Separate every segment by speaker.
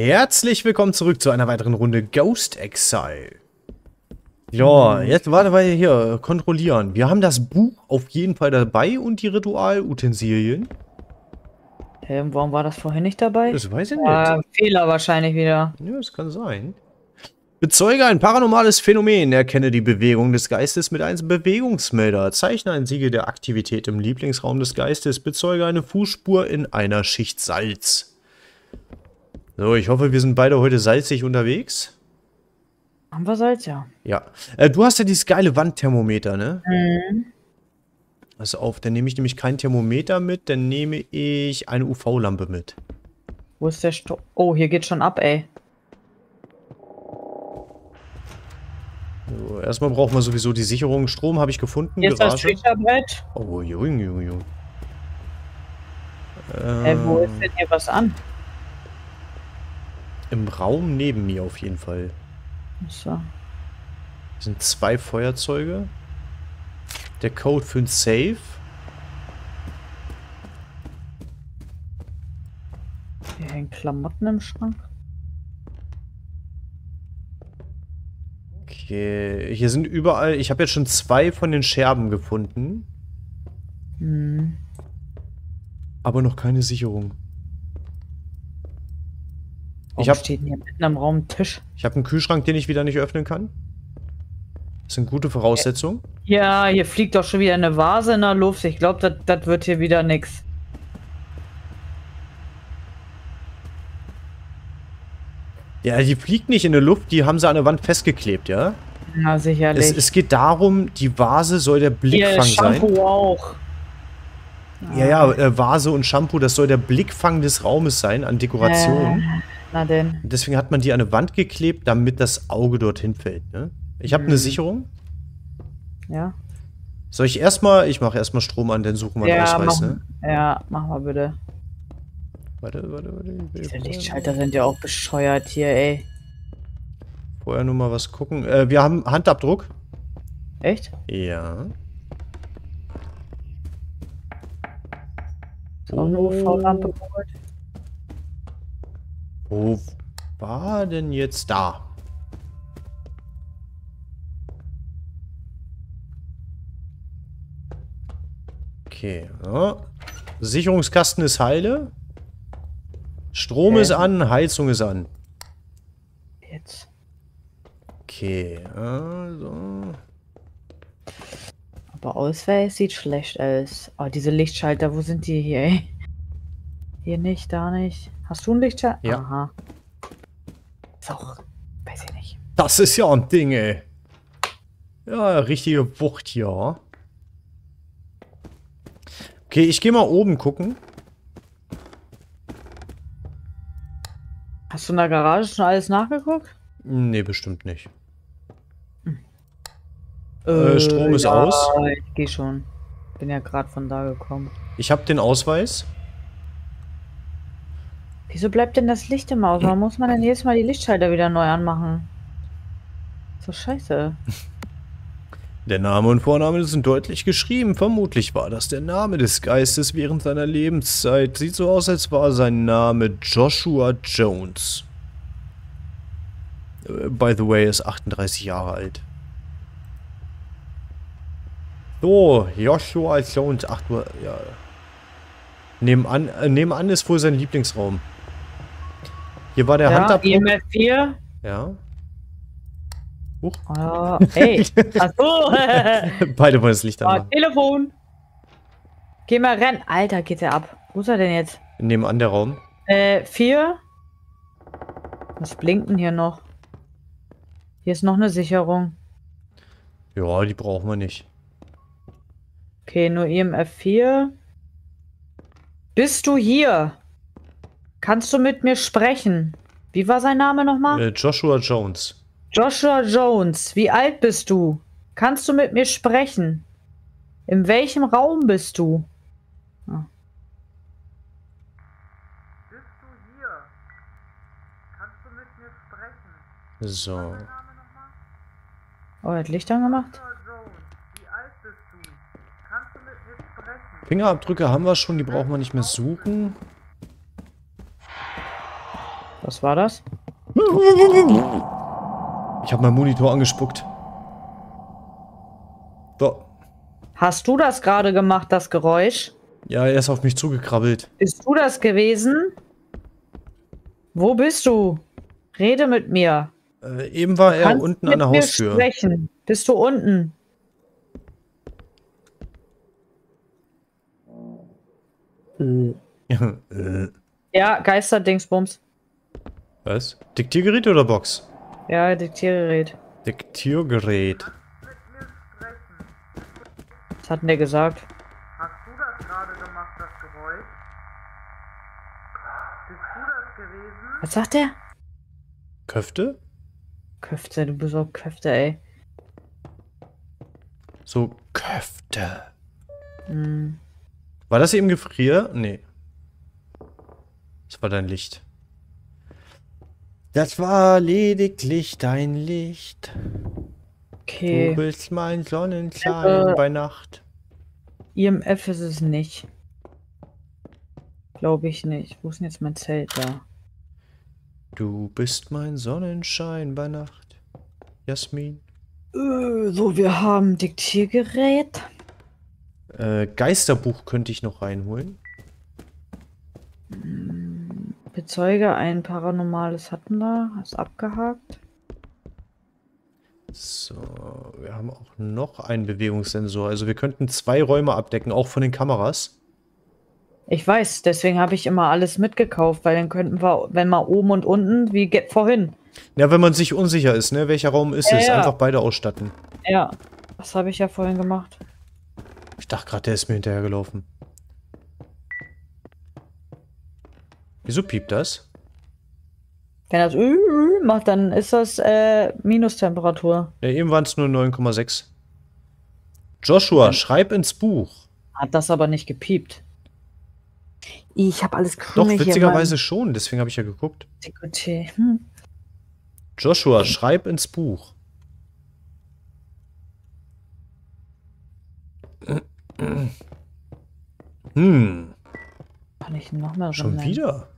Speaker 1: Herzlich willkommen zurück zu einer weiteren Runde Ghost Exile. Ja, jetzt warte wir hier, kontrollieren. Wir haben das Buch auf jeden Fall dabei und die Ritualutensilien.
Speaker 2: Hä, warum war das vorhin nicht dabei?
Speaker 1: Das weiß ich nicht.
Speaker 2: Ah, Fehler wahrscheinlich wieder.
Speaker 1: Ja, das kann sein. Bezeuge ein paranormales Phänomen. Erkenne die Bewegung des Geistes mit einem Bewegungsmelder. Zeichne ein Siegel der Aktivität im Lieblingsraum des Geistes. Bezeuge eine Fußspur in einer Schicht Salz. So, ich hoffe, wir sind beide heute salzig unterwegs.
Speaker 2: Haben wir Salz, ja.
Speaker 1: Ja. Äh, du hast ja dieses geile Wandthermometer, ne?
Speaker 2: Mhm.
Speaker 1: Also auf, dann nehme ich nämlich kein Thermometer mit, dann nehme ich eine UV-Lampe mit.
Speaker 2: Wo ist der Strom? Oh, hier geht schon ab, ey.
Speaker 1: So, erstmal brauchen wir sowieso die Sicherung. Strom habe ich gefunden.
Speaker 2: Hier ist das Trichterbrett.
Speaker 1: Oh, Junge, Junge, Junge.
Speaker 2: Äh, wo ist denn hier was an?
Speaker 1: Im Raum neben mir auf jeden Fall.
Speaker 2: So.
Speaker 1: Hier sind zwei Feuerzeuge. Der Code für ein Safe.
Speaker 2: Hier hängen Klamotten im Schrank.
Speaker 1: Okay, hier sind überall... Ich habe jetzt schon zwei von den Scherben gefunden.
Speaker 2: Hm.
Speaker 1: Aber noch keine Sicherung.
Speaker 2: Warum
Speaker 1: Ich hab-
Speaker 2: steht denn hier mitten am Raum ein Tisch?
Speaker 1: Ich habe einen Kühlschrank, den ich wieder nicht öffnen kann. Das sind gute Voraussetzungen.
Speaker 2: Ja, hier fliegt doch schon wieder eine Vase in der Luft. Ich glaube, das wird hier wieder nix.
Speaker 1: Ja, die fliegt nicht in der Luft, die haben sie an der Wand festgeklebt, ja?
Speaker 2: Na, sicherlich.
Speaker 1: Es, es geht darum, die Vase soll der
Speaker 2: hier,
Speaker 1: Blickfang sein.
Speaker 2: Shampoo auch.
Speaker 1: Ja, ja, äh, Vase und Shampoo, das soll der Blickfang des Raumes sein an Dekoration.
Speaker 2: Äh, na denn.
Speaker 1: Deswegen hat man die an eine Wand geklebt, damit das Auge dorthin fällt. Ne? Ich habe eine
Speaker 2: Mhm.
Speaker 1: Sicherung.
Speaker 2: Ja.
Speaker 1: Soll ich erstmal, ich mache erstmal Strom an, dann suchen wir einen
Speaker 2: Ja,
Speaker 1: Ausweis.
Speaker 2: mach,
Speaker 1: Ne?
Speaker 2: ja, mach mal bitte.
Speaker 1: Warte, warte, warte.
Speaker 2: Diese Lichtschalter sind ja auch bescheuert hier, ey.
Speaker 1: Vorher nur mal was gucken. Äh, wir haben Handabdruck.
Speaker 2: Echt?
Speaker 1: Ja.
Speaker 2: Ist auch eine UV-Lampe geholt.
Speaker 1: Wo war denn jetzt da? Okay. Ja. Sicherungskasten ist heile. Strom
Speaker 2: Okay.
Speaker 1: ist an, Heizung ist an.
Speaker 2: Jetzt.
Speaker 1: Okay, also.
Speaker 2: Aber Ausweis sieht schlecht aus. Oh, diese Lichtschalter, wo sind die hier, ey? Hier nicht, da nicht. Hast du einen Lichtschalter?
Speaker 1: Ja.
Speaker 2: Aha. Ist auch, weiß ich nicht.
Speaker 1: Das ist ja ein Ding, ey. Ja, richtige Wucht hier. Okay, ich gehe mal oben gucken.
Speaker 2: Hast du in der Garage schon alles nachgeguckt?
Speaker 1: Nee, bestimmt nicht. Äh, Strom ist
Speaker 2: ja,
Speaker 1: aus.
Speaker 2: Ich gehe schon. Bin ja gerade von da gekommen.
Speaker 1: Ich habe den Ausweis.
Speaker 2: Wieso bleibt denn das Licht immer aus? Warum muss man denn jedes Mal die Lichtschalter wieder neu anmachen? So scheiße.
Speaker 1: Der Name und Vorname sind deutlich geschrieben. Vermutlich war das der Name des Geistes während seiner Lebenszeit. Sieht so aus, als war sein Name Joshua Jones. Äh, By the way, er ist 38 Jahre alt. So, Joshua Jones. Ach du, ja. Nebenan, äh, nebenan ist wohl sein Lieblingsraum. Hier war der
Speaker 2: Ja,
Speaker 1: Handabdruck.
Speaker 2: IMF 4.
Speaker 1: Ja. Huch.
Speaker 2: Ah, ey. Achso.
Speaker 1: Beide wollen das Licht
Speaker 2: ah,
Speaker 1: anmachen.
Speaker 2: Telefon. Geh mal rennen. Alter, geht der ab. Wo ist er denn jetzt?
Speaker 1: Nebenan der Raum.
Speaker 2: Äh, 4. Was blinkt denn hier noch? Hier ist noch eine Sicherung.
Speaker 1: Ja, die brauchen wir nicht.
Speaker 2: Okay, nur IMF 4. Bist du hier? Kannst du mit mir sprechen? Wie war sein Name nochmal?
Speaker 1: Äh, Joshua Jones.
Speaker 2: Joshua Jones. Wie alt bist du? Kannst du mit mir sprechen? In welchem Raum bist du? Ah.
Speaker 3: Bist du hier? Kannst du mit mir sprechen?
Speaker 1: So.
Speaker 2: Oh, er hat Licht angemacht?
Speaker 3: Joshua Jones. Wie alt bist du? Kannst du mit mir sprechen?
Speaker 1: Fingerabdrücke haben wir schon, die brauchen wir nicht mehr suchen.
Speaker 2: Was war das?
Speaker 1: Ich habe meinen Monitor angespuckt. So.
Speaker 2: Hast du das gerade gemacht, das Geräusch?
Speaker 1: Ja, er ist auf mich zugekrabbelt.
Speaker 2: Bist du das gewesen? Wo bist du? Rede mit mir.
Speaker 1: Äh, eben war er unten an der Haustür.
Speaker 2: Sprechen. Bist du unten? Ja, Geisterdingsbums.
Speaker 1: Was? Diktiergerät oder Box?
Speaker 2: Ja, Diktiergerät.
Speaker 1: Diktiergerät.
Speaker 2: Was hat denn der gesagt?
Speaker 3: Hast du das gerade gemacht, das Geräusch? Bist du das gewesen?
Speaker 2: Was sagt der?
Speaker 1: Köfte?
Speaker 2: Köfte, du bist auch Köfte, ey.
Speaker 1: So, Köfte.
Speaker 2: Hm.
Speaker 1: War das eben Gefrier? Nee. Das war dein Licht. Das war lediglich dein Licht. Du
Speaker 2: Okay.
Speaker 1: bist mein Sonnenschein
Speaker 2: Äh,
Speaker 1: bei Nacht.
Speaker 2: IMF ist es nicht. Glaube ich nicht. Wo ist denn jetzt mein Zelt da?
Speaker 1: Du bist mein Sonnenschein bei Nacht. Jasmin.
Speaker 2: Äh, so, wir haben Diktiergerät.
Speaker 1: Äh, Geisterbuch könnte ich noch reinholen.
Speaker 2: Bezeuge ein paranormales hatten wir. Ist abgehakt.
Speaker 1: So, wir haben auch noch einen Bewegungssensor. Also wir könnten zwei Räume abdecken, auch von den Kameras.
Speaker 2: Ich weiß, deswegen habe ich immer alles mitgekauft, weil dann könnten wir, wenn mal oben und unten, wie vorhin.
Speaker 1: Ja, wenn man sich unsicher ist, ne? Welcher Raum ist
Speaker 2: Ja,
Speaker 1: es?
Speaker 2: ja.
Speaker 1: Einfach beide ausstatten.
Speaker 2: Ja, das habe ich ja vorhin gemacht.
Speaker 1: Ich dachte gerade, der ist mir hinterhergelaufen. Wieso piept das?
Speaker 2: Wenn das Ü -Ü macht, dann ist das äh, Minustemperatur.
Speaker 1: Ja, eben waren es nur 9,6. Joshua, schreib ins Buch.
Speaker 2: Hat das aber nicht gepiept. Ich habe alles
Speaker 1: Doch,
Speaker 2: Krümel in
Speaker 1: witzigerweise schon, deswegen habe ich ja geguckt.
Speaker 2: Hm.
Speaker 1: Joshua, schreib ins Buch. Hm,
Speaker 2: Kann ich noch mehr
Speaker 1: schon wieder.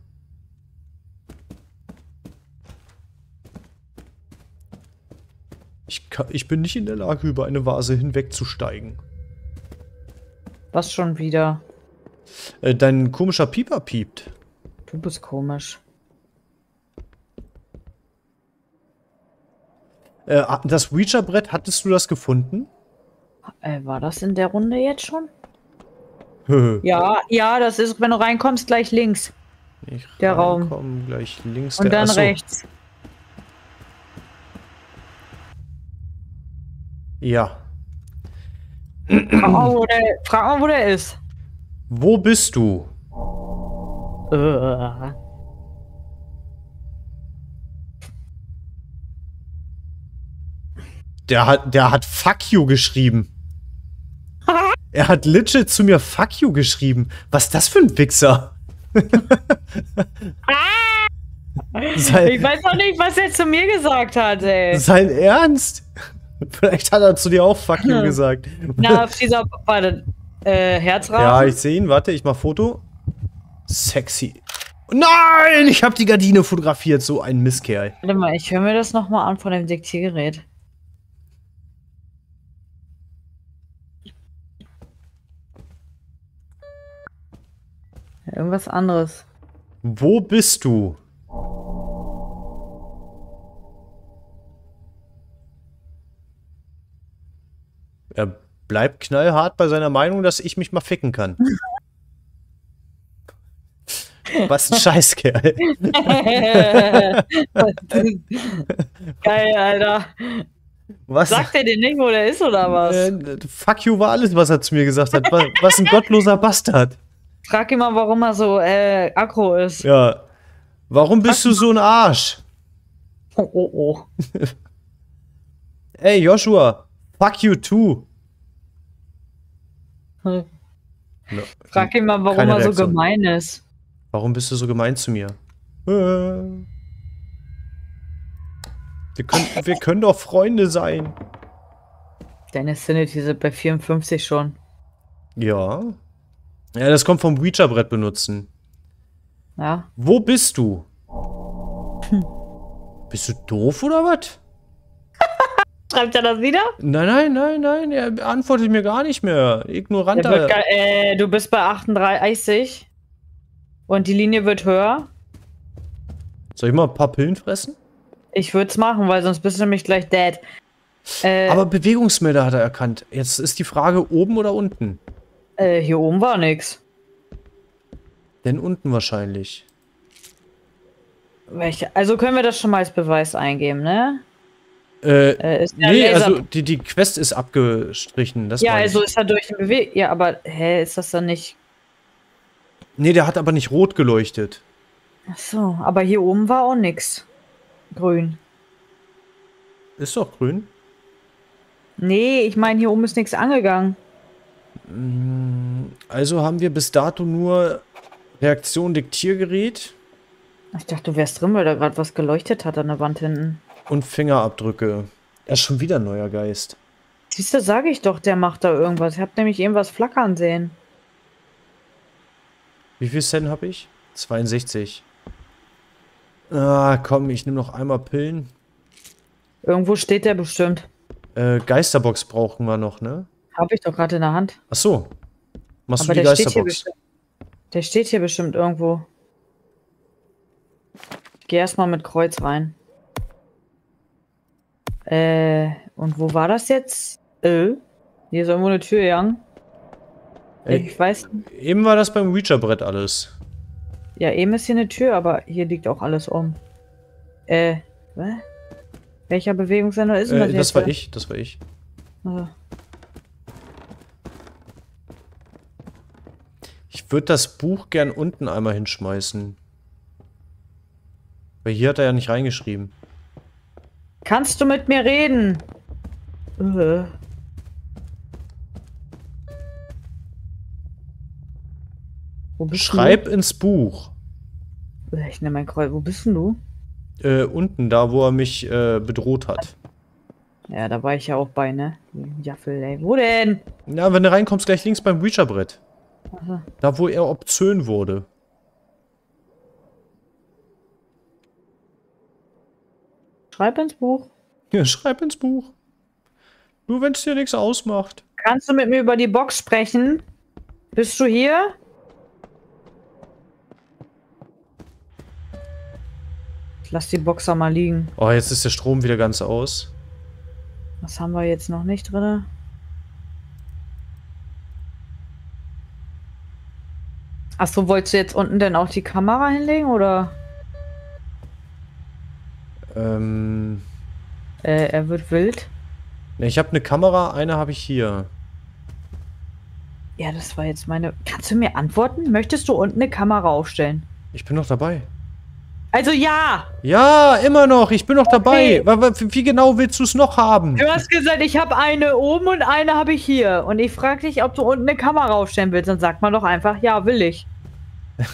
Speaker 1: Ich, kann, ich bin nicht in der Lage, über eine Vase hinwegzusteigen.
Speaker 2: Was schon wieder?
Speaker 1: Äh, dein komischer Pieper piept.
Speaker 2: Du bist komisch.
Speaker 1: Äh, das Ouija-Brett, hattest du das gefunden?
Speaker 2: Äh, war das in der Runde jetzt schon?
Speaker 1: ich
Speaker 2: Ja, ja, das ist, wenn du reinkommst, gleich links. Der Raum.
Speaker 1: Gleich links.
Speaker 2: Und dann
Speaker 1: achso,
Speaker 2: rechts.
Speaker 1: Ja.
Speaker 2: Frag mal, wo der, frag mal, wo der ist.
Speaker 1: Wo bist du?
Speaker 2: Äh.
Speaker 1: Der hat, der hat Fuck you geschrieben. Er hat legit zu mir Fuck you geschrieben. Was ist das für ein Wichser?
Speaker 2: Ich weiß noch nicht, was er zu mir gesagt hat, ey.
Speaker 1: sein Ernst? Vielleicht hat er zu dir auch Fuck you gesagt.
Speaker 2: Na, auf dieser, warte, äh, Herzrasen?
Speaker 1: Ja, ich sehe ihn. Warte, ich mach Foto. Sexy. Nein, ich habe die Gardine fotografiert. So ein Misskerl.
Speaker 2: Warte mal, ich höre mir das nochmal an von dem Diktiergerät. Irgendwas anderes.
Speaker 1: Wo bist du? Er bleibt knallhart bei seiner Meinung, dass ich mich mal ficken kann. Was ein Scheißkerl.
Speaker 2: Geil, Alter.
Speaker 1: Was?
Speaker 2: Sagt er dir nicht, wo der ist oder was?
Speaker 1: Äh, fuck you war alles, was er zu mir gesagt hat. Was, was ein gottloser Bastard.
Speaker 2: Frag ihn mal, warum er so äh, aggro ist.
Speaker 1: Ja. Warum bist du so ein Arsch?
Speaker 2: Oh, oh, oh.
Speaker 1: Ey, Joshua. Fuck you too. No.
Speaker 2: Frag ihn mal, warum er so gemein ist.
Speaker 1: Warum bist du so gemein zu mir? Äh. Wir können, wir können doch Freunde sein.
Speaker 2: Deine Sanity sind bei 54 schon.
Speaker 1: Ja. Ja, das kommt vom Ouija-Brett benutzen.
Speaker 2: Ja.
Speaker 1: Wo bist du? Bist du doof oder was?
Speaker 2: Schreibt er das wieder?
Speaker 1: Nein, nein, nein, nein, er antwortet mir gar nicht mehr. Ignoranter.
Speaker 2: gar, äh, du bist bei 38 und die Linie wird höher.
Speaker 1: Soll ich mal ein paar Pillen fressen?
Speaker 2: Ich würde es machen, weil sonst bist du nämlich gleich dead. Äh,
Speaker 1: Aber Bewegungsmelder hat er erkannt. Jetzt ist die Frage, oben oder unten?
Speaker 2: äh, hier oben war nix.
Speaker 1: Denn unten wahrscheinlich.
Speaker 2: Welche? Also können wir das schon mal als Beweis eingeben, ne?
Speaker 1: Äh,
Speaker 2: Äh,
Speaker 1: nee,
Speaker 2: Laser-
Speaker 1: also die, die Quest ist abgestrichen. Das
Speaker 2: ja, also ist er durch den Beweg. Ja, aber hä, ist das dann nicht.
Speaker 1: Nee, der hat aber nicht rot geleuchtet.
Speaker 2: Ach so, aber hier oben war auch nix. Grün.
Speaker 1: Ist doch grün.
Speaker 2: Nee, ich meine, hier oben ist nichts angegangen.
Speaker 1: Also haben wir bis dato nur Reaktion Diktiergerät
Speaker 2: Ich dachte, du wärst drin, weil da gerade was geleuchtet hat an der Wand hinten.
Speaker 1: Und Fingerabdrücke. Er ist schon wieder ein neuer Geist.
Speaker 2: Siehst du, sage ich doch, der macht da irgendwas. Ich hab nämlich irgendwas flackern sehen.
Speaker 1: Wie viel Cent habe ich? 62. Ah, komm, ich nehme noch einmal Pillen.
Speaker 2: Irgendwo steht der bestimmt.
Speaker 1: Äh, Geisterbox brauchen wir noch, ne?
Speaker 2: Hab ich doch gerade in der Hand.
Speaker 1: Ach so. Machst
Speaker 2: Aber
Speaker 1: du die
Speaker 2: der steht
Speaker 1: Geisterbox?
Speaker 2: bestimmt. Der steht hier bestimmt irgendwo. Ich geh erstmal mit Kreuz rein. Äh, und wo war das jetzt? Äh, hier ist irgendwo eine Tür, Young.
Speaker 1: Äh,
Speaker 2: Ich weiß.
Speaker 1: eben war das beim Reacher-Brett alles.
Speaker 2: Ja, eben ist hier eine Tür, aber hier liegt auch alles um. Äh, was? Welcher Bewegungssender ist denn
Speaker 1: Äh,
Speaker 2: das
Speaker 1: das
Speaker 2: jetzt?
Speaker 1: war ich, das war ich.
Speaker 2: Also,
Speaker 1: Ich würde das Buch gern unten einmal hinschmeißen. Weil hier hat er ja nicht reingeschrieben.
Speaker 2: Kannst du mit mir reden? Äh. Wo bist
Speaker 1: Schreib ins Buch.
Speaker 2: Du? Ich nehme mein Kreuz. Wo bist denn du?
Speaker 1: Äh, unten, da wo er mich äh, bedroht hat.
Speaker 2: Ja, da war ich ja auch bei, ne? Jaffel, ey. Wo denn?
Speaker 1: Na, wenn du reinkommst, gleich links beim Reacher-Brett. Da, wo er obszön wurde.
Speaker 2: Schreib ins Buch.
Speaker 1: Ja, schreib ins Buch. Nur wenn es dir nichts ausmacht.
Speaker 2: Kannst du mit mir über die Box sprechen? Bist du hier? Ich lass die Boxer mal liegen.
Speaker 1: Oh, jetzt ist der Strom wieder ganz aus.
Speaker 2: Was haben wir jetzt noch nicht drin? Achso, wolltest du jetzt unten denn auch die Kamera hinlegen oder?
Speaker 1: Ähm,
Speaker 2: Äh, er wird wild.
Speaker 1: ich habe eine Kamera, eine habe ich hier.
Speaker 2: Ja, das war jetzt meine. Kannst du mir antworten? Möchtest du unten eine Kamera aufstellen?
Speaker 1: Ich bin noch dabei.
Speaker 2: Also ja!
Speaker 1: Ja, immer noch. Ich bin noch dabei.
Speaker 2: Okay.
Speaker 1: Wa- Wie genau willst du es noch haben?
Speaker 2: Du hast gesagt, ich habe eine oben und eine habe ich hier. Und ich frage dich, ob du unten eine Kamera aufstellen willst. Dann sagt man doch einfach, ja, will ich.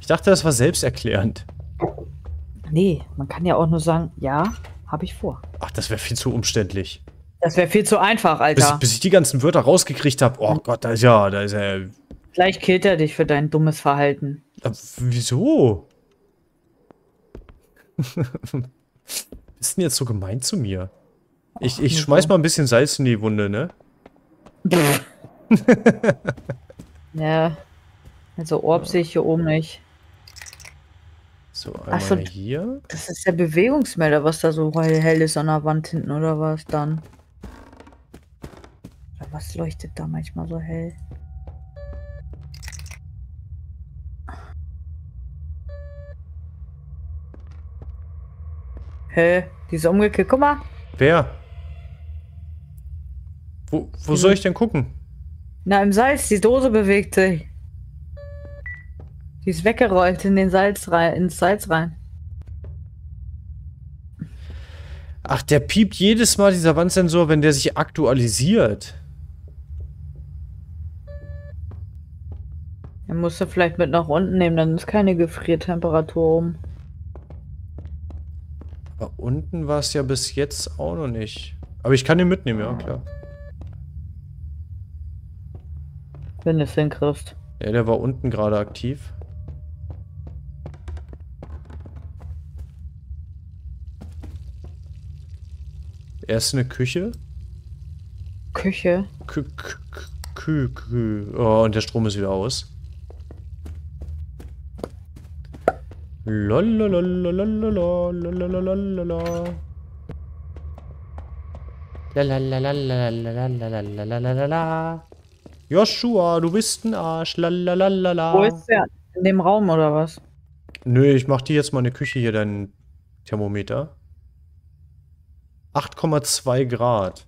Speaker 1: Ich dachte, das war selbsterklärend.
Speaker 2: Nee, man kann ja auch nur sagen, ja, habe ich vor.
Speaker 1: Ach, das wäre viel zu umständlich.
Speaker 2: Das wäre viel zu einfach,
Speaker 1: Bis,
Speaker 2: Alter.
Speaker 1: bis ich die ganzen Wörter rausgekriegt habe. Oh Gott, da ist ja, da ist ja.
Speaker 2: Gleich killt er dich für dein dummes Verhalten.
Speaker 1: Äh, Wieso? Bist denn jetzt so gemein zu mir? Ich, ich schmeiß mal ein bisschen Salz in die Wunde, ne?
Speaker 2: ja. Also Orb sehe ich hier oben nicht.
Speaker 1: So, einmal
Speaker 2: so.
Speaker 1: hier.
Speaker 2: Das ist der Bewegungsmelder, was da so hell ist an der Wand hinten, oder was dann? Oder was leuchtet da manchmal so hell? Hä? Die ist umgekehrt. Guck mal.
Speaker 1: Wer? Wo, wo soll ich denn gucken?
Speaker 2: Na, im Salz, die Dose bewegt sich. Die ist weggerollt in den Salz rein, ins Salz rein.
Speaker 1: Ach, der piept jedes Mal, dieser Wandsensor, wenn der sich aktualisiert.
Speaker 2: Er musste vielleicht mit nach unten nehmen, dann ist keine Gefriertemperatur oben.
Speaker 1: Aber unten war es ja bis jetzt auch noch nicht. Aber ich kann den mitnehmen, ja, klar.
Speaker 2: Wenn du es hinkriegst.
Speaker 1: Ja, der war unten gerade aktiv. Erst eine Küche.
Speaker 2: Küche?
Speaker 1: Kü Kü Kü Oh, und der Strom ist wieder aus. Joshua, du bist ein Arsch. Lalalala.
Speaker 2: Wo ist der? In dem Raum oder was?
Speaker 1: Nö, ich mach dir jetzt mal eine Küche hier, dein Thermometer. 8,2 Grad.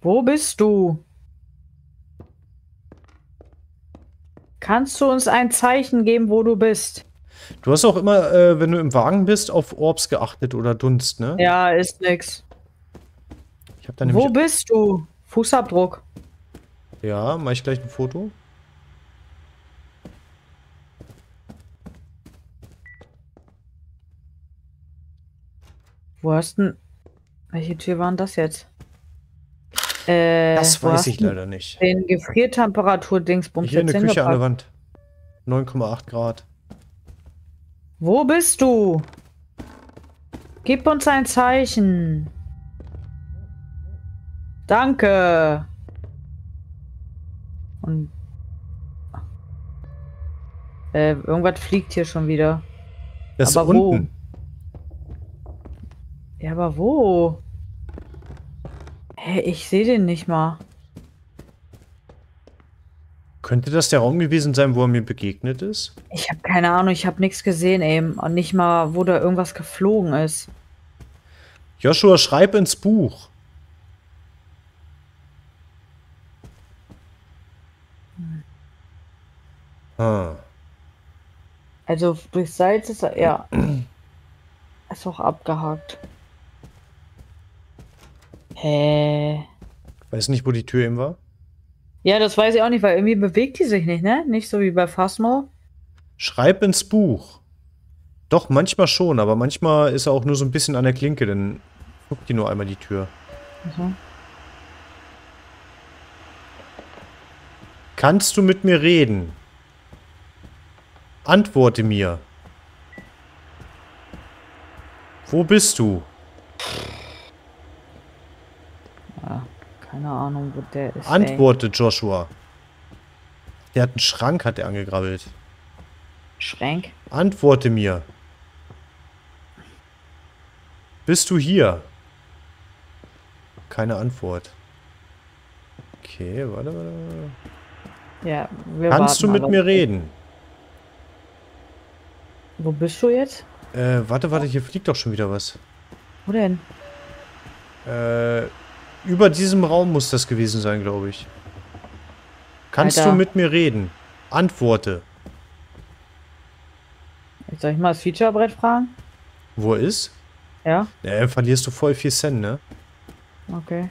Speaker 2: Wo bist du? Kannst du uns ein Zeichen geben, wo du bist?
Speaker 1: Du hast auch immer, äh, wenn du im Wagen bist, auf Orbs geachtet oder Dunst, ne?
Speaker 2: Ja, ist nix.
Speaker 1: Ich hab da nämlich.
Speaker 2: Wo bist du? Fußabdruck.
Speaker 1: Ja, mach ich gleich ein Foto.
Speaker 2: Wo hast denn. Welche Tür war denn das jetzt? Äh,
Speaker 1: Das weiß ich leider nicht.
Speaker 2: Den Gefriertemperatur-Dingsbums
Speaker 1: Hier in der Küche an der? Wand. 9,8 Grad.
Speaker 2: Wo bist du? Gib uns ein Zeichen. Danke. Und. Äh, irgendwas fliegt hier schon wieder.
Speaker 1: Das
Speaker 2: Aber wo? Ja, aber wo? Hä, ich sehe den nicht mal.
Speaker 1: Könnte das der Raum gewesen sein, wo er mir begegnet ist?
Speaker 2: Ich habe keine Ahnung, ich habe nichts gesehen eben. Und nicht mal, wo da irgendwas geflogen ist.
Speaker 1: Joshua, schreib ins Buch. Ah.
Speaker 2: Also durch Salz ist er, ja. Ist auch abgehakt. Hä?
Speaker 1: Weiß nicht, wo die Tür eben war.
Speaker 2: Ja, das weiß ich auch nicht, weil irgendwie bewegt die sich nicht, ne? Nicht so wie bei Phasmo.
Speaker 1: Schreib ins Buch. Doch, manchmal schon, aber manchmal ist er auch nur so ein bisschen an der Klinke, dann guckt die nur einmal die Tür.
Speaker 2: Also.
Speaker 1: Kannst du mit mir reden? Antworte mir. Wo bist du?
Speaker 2: Keine Ahnung, wo der ist. ey.
Speaker 1: Antworte, Joshua. Der hat einen Schrank, hat er angegrabbelt.
Speaker 2: Schränk.
Speaker 1: Antworte mir. Bist du hier? Keine Antwort. Okay, warte, warte.
Speaker 2: Ja, wir
Speaker 1: Kannst du
Speaker 2: warten
Speaker 1: mit
Speaker 2: alle.
Speaker 1: mir reden?
Speaker 2: Wo bist du jetzt?
Speaker 1: Äh, warte, warte, hier fliegt doch schon wieder was.
Speaker 2: Wo denn?
Speaker 1: Äh, über diesem Raum muss das gewesen sein, glaube ich. Kannst
Speaker 2: Alter.
Speaker 1: du mit mir reden? Antworte.
Speaker 2: Jetzt soll ich mal das Featurebrett fragen?
Speaker 1: Wo er ist?
Speaker 2: Ja?
Speaker 1: Äh, verlierst du voll viel Cent, ne?
Speaker 2: Okay.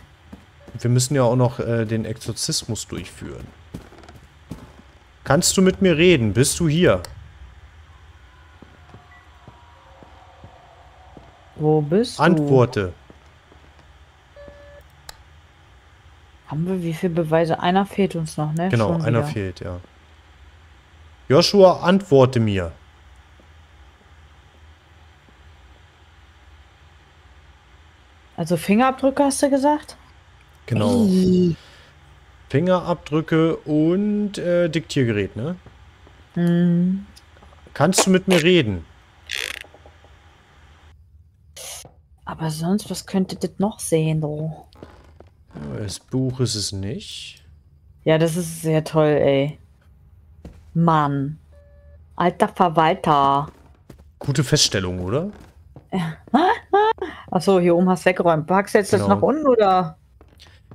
Speaker 1: Wir müssen ja auch noch äh, den Exorzismus durchführen. Kannst du mit mir reden? Bist du hier?
Speaker 2: Wo bist du?
Speaker 1: Antworte.
Speaker 2: Haben wir wie viele Beweise? Einer fehlt uns noch, ne?
Speaker 1: Genau,
Speaker 2: Schon
Speaker 1: einer
Speaker 2: wieder.
Speaker 1: fehlt, ja. Joshua, antworte mir.
Speaker 2: Also Fingerabdrücke hast du gesagt?
Speaker 1: Genau.
Speaker 2: Ih.
Speaker 1: Fingerabdrücke und äh, Diktiergerät, ne?
Speaker 2: Hm.
Speaker 1: Kannst du mit mir reden?
Speaker 2: Aber sonst, was könnte das noch sehen, du?
Speaker 1: Das Buch ist es nicht.
Speaker 2: Ja, das ist sehr toll, ey. Mann. Alter Verwalter.
Speaker 1: Gute Feststellung, oder?
Speaker 2: Achso, hier oben hast du weggeräumt. Packst du jetzt das
Speaker 1: Genau.
Speaker 2: nach unten oder?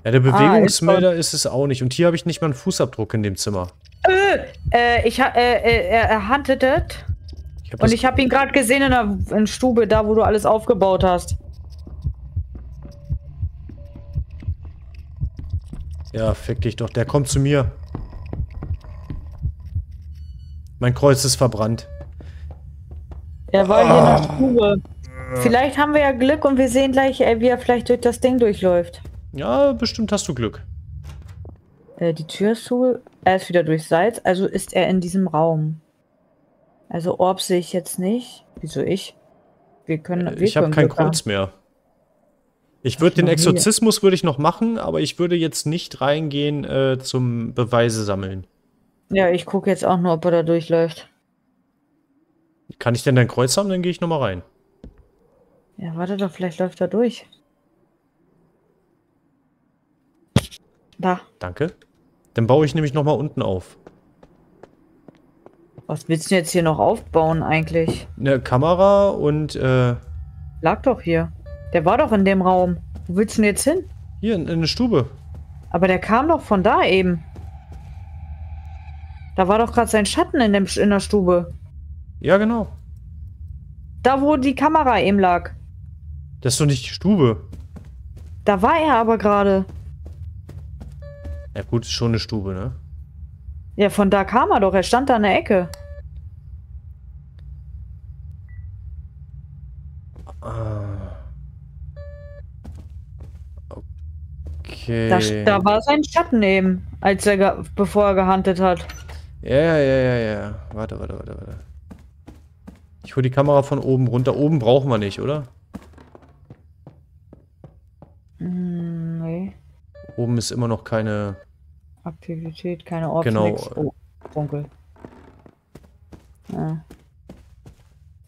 Speaker 1: Ja, der
Speaker 2: Ah,
Speaker 1: Bewegungsmelder ist es auch nicht. Und hier habe ich nicht mal einen Fußabdruck in dem Zimmer.
Speaker 2: Äh, äh, ich ha äh, äh, er, das.
Speaker 1: Hab
Speaker 2: Und
Speaker 1: das-
Speaker 2: ich habe ihn gerade gesehen in der in Stube, da wo du alles aufgebaut hast.
Speaker 1: Ja, fick dich doch. Der kommt zu mir. Mein Kreuz ist verbrannt.
Speaker 2: Er in
Speaker 1: Ah.
Speaker 2: der Stube. Vielleicht haben wir ja Glück und wir sehen gleich, äh, wie er vielleicht durch das Ding durchläuft.
Speaker 1: Ja, bestimmt hast du Glück.
Speaker 2: Äh, die Tür ist zu. Er ist wieder durch Salz, also ist er in diesem Raum. Also Orb sehe ich jetzt nicht. Wieso ich? Wir können. Wir
Speaker 1: Ich habe kein
Speaker 2: Glück haben.
Speaker 1: Kreuz mehr. Ich würde den. Exorzismus würde ich noch machen, aber ich würde jetzt nicht reingehen äh, zum Beweise sammeln.
Speaker 2: Ja, ich gucke jetzt auch nur, ob er da durchläuft.
Speaker 1: Kann ich denn dein Kreuz haben? Dann gehe ich nochmal rein.
Speaker 2: Ja, warte doch, vielleicht läuft er durch. Da.
Speaker 1: Danke. Dann baue ich nämlich nochmal unten auf.
Speaker 2: Was willst du jetzt hier noch aufbauen eigentlich?
Speaker 1: Eine Kamera und äh,
Speaker 2: Lag doch hier. Der war doch in dem Raum. Wo willst du denn jetzt hin?
Speaker 1: hier in, in eine Stube.
Speaker 2: Aber der kam doch von da eben. Da war doch gerade sein Schatten in, dem, in der Stube.
Speaker 1: Ja, genau.
Speaker 2: Da, wo die Kamera eben lag.
Speaker 1: Das ist doch nicht die Stube.
Speaker 2: Da war er aber gerade.
Speaker 1: Ja gut, ist schon eine Stube, ne?
Speaker 2: Ja, von da kam er doch. Er stand da in der Ecke.
Speaker 1: Okay.
Speaker 2: Da, da war sein Schatten eben, als er bevor er gehandelt hat.
Speaker 1: Ja, ja, ja, ja, ja. Warte, warte, warte, warte. Ich hole die Kamera von oben runter. Oben brauchen wir nicht, oder?
Speaker 2: Hm, nee.
Speaker 1: Oben ist immer noch keine.
Speaker 2: Aktivität, keine Orbs,
Speaker 1: Genau.
Speaker 2: nix. Oh, dunkel. Ja.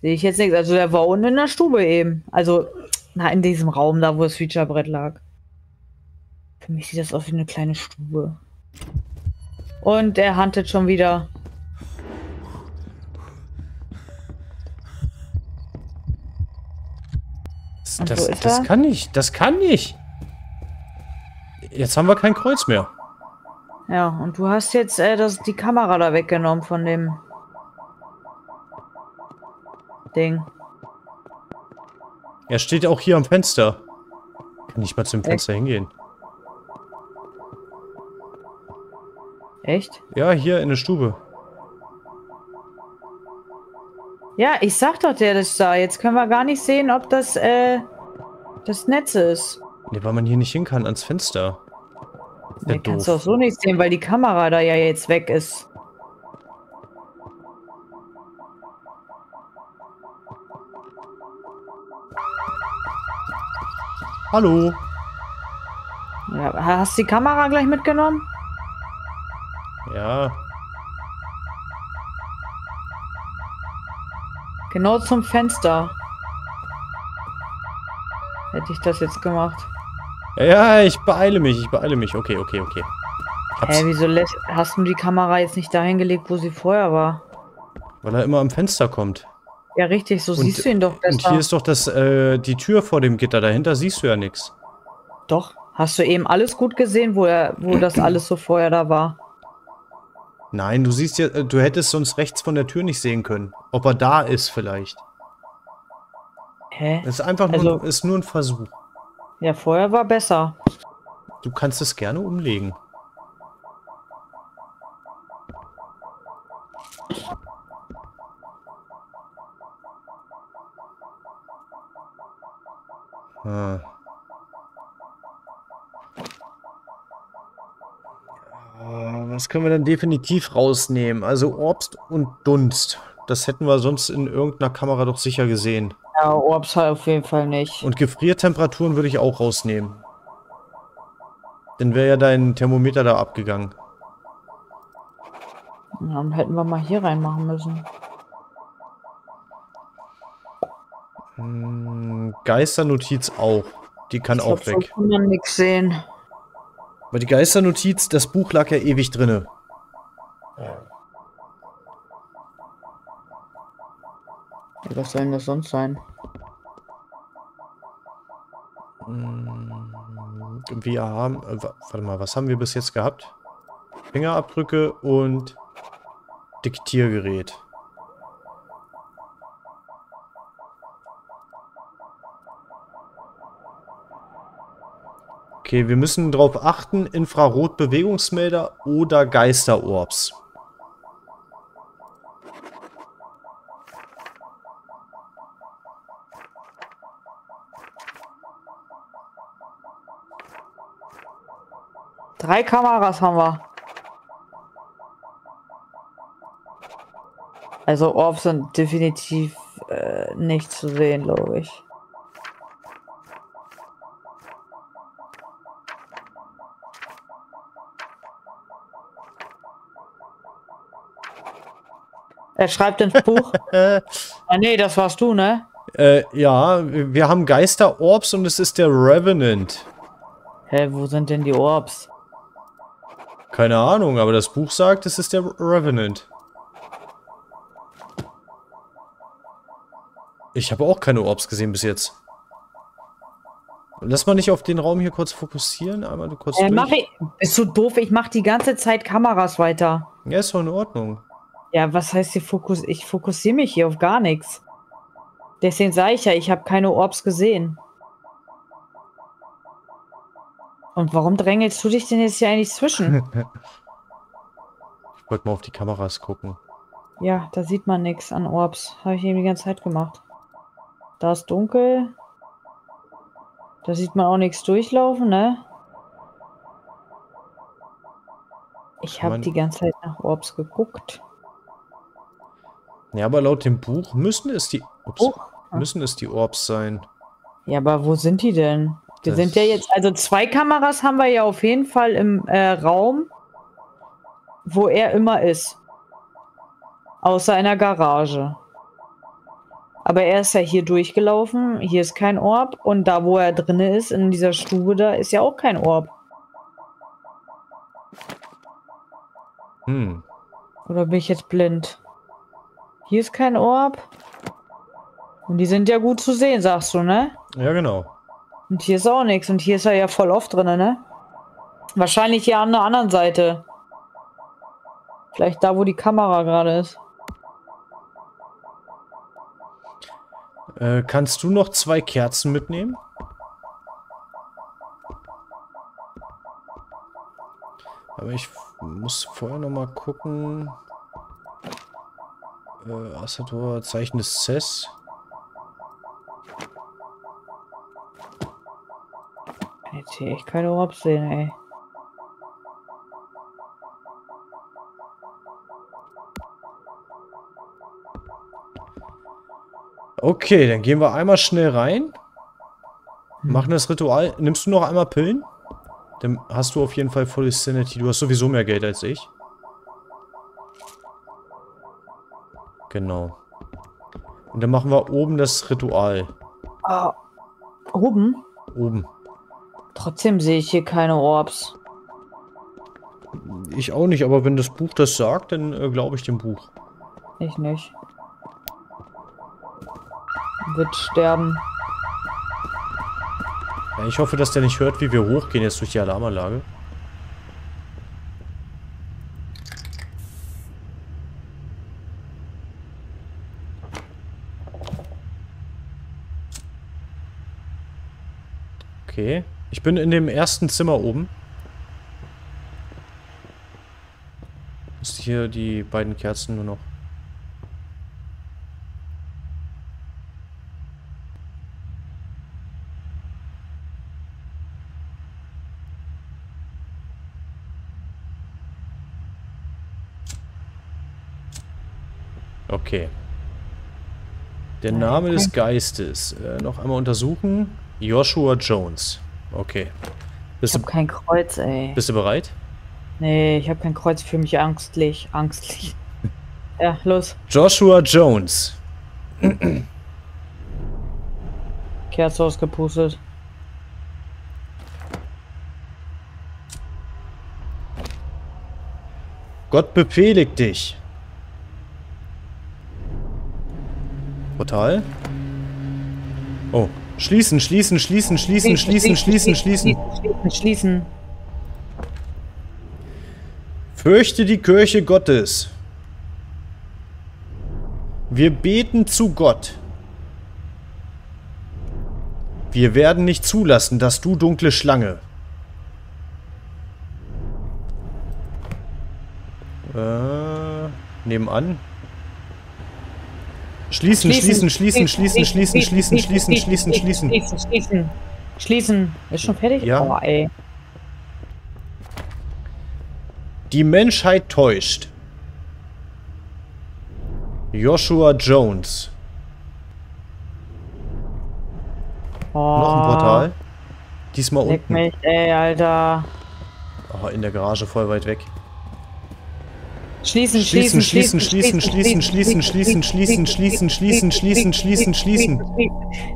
Speaker 2: Sehe ich jetzt nichts. Also der war unten in der Stube eben. Also, na, in diesem Raum da, wo das Featurebrett lag. Für mich sieht das aus wie eine kleine Stube. Und er huntet schon wieder.
Speaker 1: Das, das, das kann nicht. Das kann nicht. Jetzt haben wir kein Kreuz mehr.
Speaker 2: Ja, und du hast jetzt äh, das, die Kamera da weggenommen von dem Ding.
Speaker 1: Er steht auch hier am Fenster. Kann nicht mal zum Fenster hingehen.
Speaker 2: Echt?
Speaker 1: Ja, hier in der Stube.
Speaker 2: Ja, ich sag doch der das da. Jetzt können wir gar nicht sehen, ob das äh, das Netz ist.
Speaker 1: Ne, weil man hier nicht hin kann ans Fenster. Ist ja
Speaker 2: Den kannst du auch so nicht sehen, weil die Kamera da ja jetzt weg ist.
Speaker 1: Hallo.
Speaker 2: Ja, hast du die Kamera gleich mitgenommen?
Speaker 1: Ja.
Speaker 2: Genau zum Fenster. Hätte ich das jetzt gemacht.
Speaker 1: Ja, ich beeile mich, ich beeile mich. Okay, okay, okay. Hab's,
Speaker 2: Hä, wieso lässt, hast du die Kamera jetzt nicht dahin gelegt, wo sie vorher war?
Speaker 1: weil er immer am Fenster kommt.
Speaker 2: Ja, richtig, so siehst du ihn doch
Speaker 1: Und
Speaker 2: besser.
Speaker 1: hier ist doch das, äh, die Tür vor dem Gitter. Dahinter siehst du ja nichts.
Speaker 2: Doch. Hast du eben alles gut gesehen, wo, er, wo das alles so vorher da war?
Speaker 1: Nein, du siehst ja, äh, du hättest sonst rechts von der Tür nicht sehen können. Ob er da ist vielleicht.
Speaker 2: Hä?
Speaker 1: Es ist einfach nur,
Speaker 2: Also-
Speaker 1: ist nur ein Versuch.
Speaker 2: Ja, vorher war besser.
Speaker 1: Du kannst es gerne umlegen. Ah. Ah, Was können wir dann definitiv rausnehmen? Also Obst und Dunst. Das hätten wir sonst in irgendeiner Kamera doch sicher gesehen.
Speaker 2: Ja, Orbs halt auf jeden Fall nicht.
Speaker 1: Und Gefriertemperaturen würde ich auch rausnehmen. Dann wäre ja dein Thermometer da abgegangen.
Speaker 2: Dann hätten wir mal hier reinmachen müssen.
Speaker 1: Hm, Geisternotiz auch. Die kann
Speaker 2: Ich
Speaker 1: auch
Speaker 2: glaub,
Speaker 1: weg.
Speaker 2: So kann man nichts sehen.
Speaker 1: Weil die Geisternotiz, das Buch lag ja ewig drinne.
Speaker 2: Was soll denn das sonst sein?
Speaker 1: Hm, Wir haben, äh, wa- warte mal, was haben wir bis jetzt gehabt? Fingerabdrücke und Diktiergerät. Okay, wir müssen darauf achten, Infrarotbewegungsmelder oder Geisterorbs.
Speaker 2: Drei Kameras haben wir. Also Orbs sind definitiv äh, nicht zu sehen, glaube ich. Er schreibt ins Buch. Ah, nee, das warst du, ne?
Speaker 1: äh, ja, wir haben Geister-Orbs und es ist der Revenant.
Speaker 2: Hä, wo sind denn die Orbs?
Speaker 1: Keine Ahnung, aber das Buch sagt, es ist der Revenant. Ich habe auch keine Orbs gesehen bis jetzt. Lass mal nicht auf den Raum hier kurz fokussieren. Einmal kurz
Speaker 2: Äh,
Speaker 1: durch.
Speaker 2: mach ich. Bist du doof? Ich mach die ganze Zeit Kameras weiter.
Speaker 1: Ja, ist doch in Ordnung.
Speaker 2: Ja, was heißt hier Fokus? Ich fokussiere mich hier auf gar nichts. Deswegen sage ich ja, ich habe keine Orbs gesehen. Und warum drängelst du dich denn jetzt hier eigentlich zwischen?
Speaker 1: Ich wollte mal auf die Kameras gucken.
Speaker 2: ja, da sieht man nichts an Orbs. Habe ich eben die ganze Zeit gemacht. Da ist dunkel. Da sieht man auch nichts durchlaufen, ne? Ich habe die ganze Zeit nach Orbs geguckt.
Speaker 1: Ja, aber laut dem Buch müssen es die... Ups,
Speaker 2: Oh.
Speaker 1: müssen es die Orbs sein.
Speaker 2: Ja, aber wo sind die denn? Wir
Speaker 1: Das-
Speaker 2: sind ja jetzt, also zwei Kameras haben wir ja auf jeden Fall im äh, Raum, wo er immer ist. Außer in der Garage. Aber er ist ja hier durchgelaufen, hier ist kein Orb und da, wo er drinne ist, in dieser Stube, da ist ja auch kein Orb.
Speaker 1: Hm.
Speaker 2: Oder bin ich jetzt blind? Hier ist kein Orb. Und die sind ja gut zu sehen, sagst du, ne?
Speaker 1: Ja, genau.
Speaker 2: Und hier ist auch nichts. Und hier ist er ja voll oft drin, ne? Wahrscheinlich ja an der anderen Seite. Vielleicht da, wo die Kamera gerade ist.
Speaker 1: Äh, kannst du noch zwei Kerzen mitnehmen? Aber ich muss vorher noch mal gucken. Äh, Assator, Zeichen des Cess.
Speaker 2: Jetzt hier echt keine Orbs sehen, ey.
Speaker 1: Okay, dann gehen wir einmal schnell rein. Machen das Ritual. Nimmst du noch einmal Pillen? Dann hast du auf jeden Fall volles Sanity. Du hast sowieso mehr Geld als ich. Genau. Und dann machen wir oben das Ritual.
Speaker 2: Ah, oben?
Speaker 1: Oben.
Speaker 2: Trotzdem sehe ich hier keine Orbs.
Speaker 1: Ich auch nicht, aber wenn das Buch das sagt, dann äh, glaube ich dem Buch.
Speaker 2: Ich nicht. Wird sterben.
Speaker 1: Ja, ich hoffe, dass der nicht hört, wie wir hochgehen jetzt durch die Alarmanlage. Okay. Ich bin in dem ersten Zimmer oben. Ist hier die beiden Kerzen nur noch. Okay. Der Name des Geistes. Äh, noch einmal untersuchen. Joshua Jones. Okay.
Speaker 2: Ich
Speaker 1: Bist
Speaker 2: habe
Speaker 1: du,
Speaker 2: kein Kreuz, ey.
Speaker 1: bist du bereit?
Speaker 2: Nee, ich habe kein Kreuz. Ich fühle mich angstlich. Angstlich. Ja, los.
Speaker 1: Joshua Jones.
Speaker 2: Kerze ausgepustet.
Speaker 1: Gott befehligt dich. Portal. Oh. Schließen, schließen, schließen, schließen, schließen, schließen, schließen.
Speaker 2: Schließen, schließen.
Speaker 1: Fürchte die Kirche Gottes. Wir beten zu Gott. Wir werden nicht zulassen, dass du dunkle Schlange. Äh, nebenan. Schließen, schließen, schließen, schließen, schließen, schließen, schließen, schließen, schließen.
Speaker 2: Schließen, schließen. Schließen. Ist schon fertig?
Speaker 1: Ja.
Speaker 2: Boah, ey.
Speaker 1: Die Menschheit täuscht. Joshua Jones.
Speaker 2: Oh,
Speaker 1: Noch ein Portal. Diesmal
Speaker 2: Leck
Speaker 1: unten.
Speaker 2: mich, ey, Alter.
Speaker 1: Oh, in der Garage voll weit weg.
Speaker 2: Schließen,
Speaker 1: Schließen, schließen, schließen, schließen, schließen, schließen, schließen, schließen, schließen, schließen, schließen, schließen.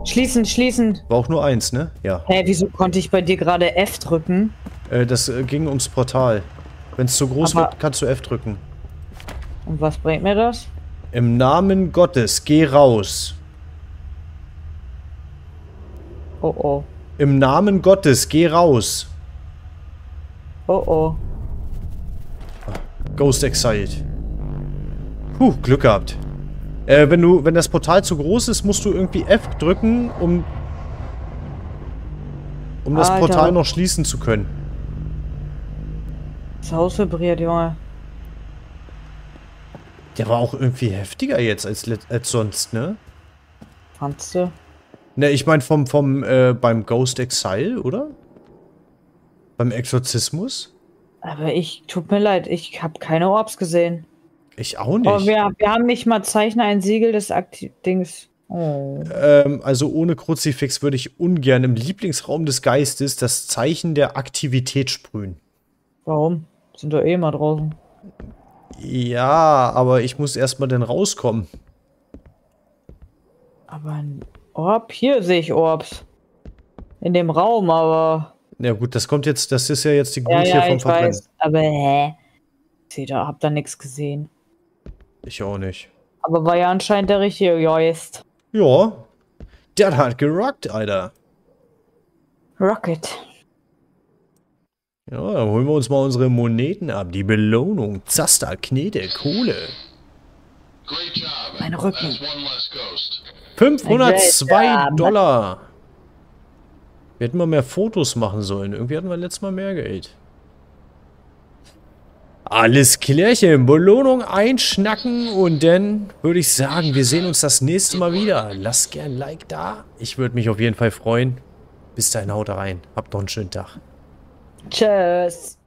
Speaker 2: Schließen, schließen.
Speaker 1: War auch nur eins, ne? Ja.
Speaker 2: Hä, wieso konnte ich bei dir gerade F drücken?
Speaker 1: Äh, das äh, ging ums Portal. Wenn es zu groß wird, kannst du F drücken.
Speaker 2: Und was bringt mir das?
Speaker 1: Im Namen Gottes, geh raus.
Speaker 2: Oh oh.
Speaker 1: Im Namen Gottes, geh raus.
Speaker 2: Oh oh.
Speaker 1: Ghost Exiled. Puh, Glück gehabt. Äh, wenn du, wenn das Portal zu groß ist, musst du irgendwie F drücken, um um das
Speaker 2: Alter.
Speaker 1: Portal noch schließen zu können.
Speaker 2: Das Haus vibriert, Junge.
Speaker 1: Der war auch irgendwie heftiger jetzt als, als sonst, ne?
Speaker 2: Fandst du?
Speaker 1: Ne, ich meine vom, vom, äh, beim Ghost Exile, oder? Beim Exorzismus?
Speaker 2: Aber ich, tut mir leid, ich habe keine Orbs gesehen.
Speaker 1: Ich auch nicht.
Speaker 2: Oh, wir, wir haben nicht mal Zeichner ein Siegel des Akti Dings. Oh.
Speaker 1: Ähm, also ohne Kruzifix würde ich ungern im Lieblingsraum des Geistes das Zeichen der Aktivität sprühen.
Speaker 2: Warum? Sind doch eh mal draußen.
Speaker 1: Ja, aber ich muss erstmal dann rauskommen.
Speaker 2: Aber ein Orb? Hier sehe ich Orbs. In dem Raum, aber.
Speaker 1: Ja gut, das kommt jetzt, das ist ja jetzt die Glut
Speaker 2: Ja,
Speaker 1: hier
Speaker 2: ja,
Speaker 1: vom
Speaker 2: ich weiß. Aber hä? Ich da, hab da nichts gesehen.
Speaker 1: Ich auch nicht.
Speaker 2: Aber war ja anscheinend der richtige Geist.
Speaker 1: Ja, der hat gerockt, Alter.
Speaker 2: Rocket.
Speaker 1: Ja, dann holen wir uns mal unsere Moneten ab. Die Belohnung. Zaster, Knete, Kohle.
Speaker 2: Mein Rücken.
Speaker 4: That's one less ghost.
Speaker 1: 502
Speaker 2: Alter.
Speaker 1: Dollar. Wir hätten mal mehr Fotos machen sollen. Irgendwie hatten wir letztes Mal mehr Geld. Alles klärchen. Belohnung einschnacken und dann würde ich sagen, wir sehen uns das nächste Mal wieder. Lasst gern ein Like da. Ich würde mich auf jeden Fall freuen. Bis dahin haut rein. Habt noch einen schönen Tag.
Speaker 2: Tschüss.